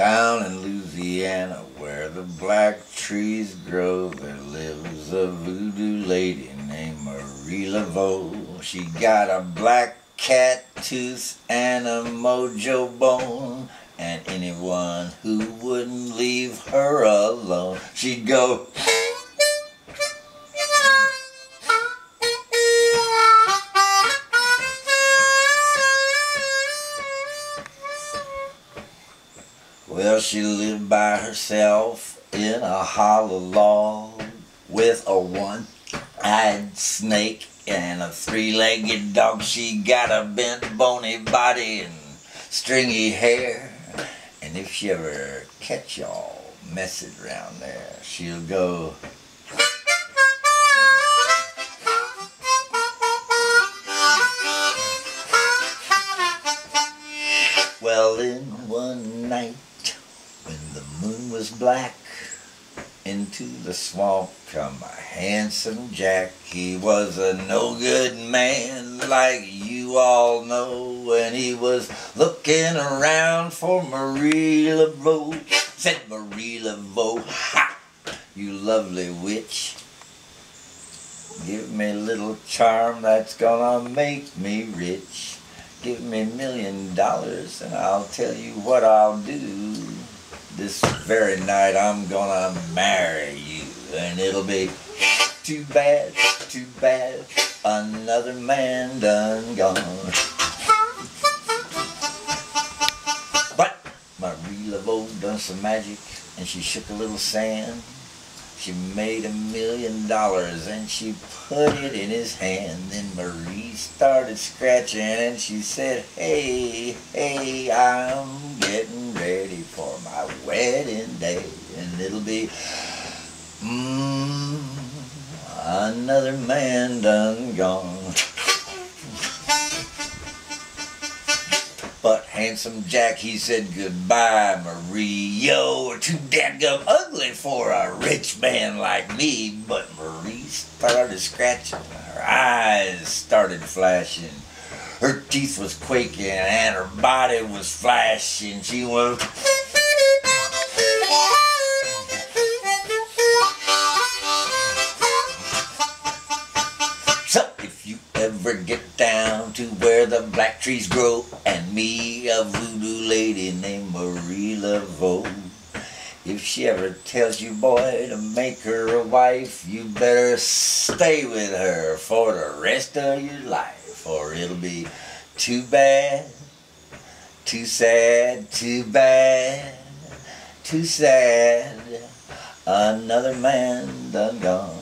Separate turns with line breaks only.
Down in Louisiana where the black trees grow There lives a voodoo lady named Marie Laveau. She got a black cat tooth and a mojo bone And anyone who wouldn't leave her alone She'd go she lived by herself in a hollow log with a one-eyed snake and a three-legged dog. She got a bent, bony body and stringy hair. And if she ever catch y'all messing around there, she'll go... Well, in one night was black, into the swamp come a handsome Jack. He was a no-good man, like you all know, and he was looking around for Marie Laveau. Said Marie Laveau, ha, you lovely witch. Give me a little charm that's gonna make me rich. Give me a million dollars and I'll tell you what I'll do. This very night I'm gonna marry you and it'll be too bad, too bad, another man done gone. But Marie Laveau done some magic and she shook a little sand. She made a million dollars and she put it in his hand. Then Marie started scratching and she said, Hey, hey, I'm getting my wedding day. And it'll be, mmm, another man done gone. But handsome Jack, he said goodbye, Marie. Yo, too dadgum ugly for a rich man like me. But Marie started scratching, her eyes started flashing, her teeth was quaking, and her body was flashing. She went. Get down to where the black trees grow and me a voodoo lady named Marie Laveau, if she ever tells you, boy, to make her a wife, you better stay with her for the rest of your life, or it'll be too bad, too sad, too bad, too sad. Another man done gone.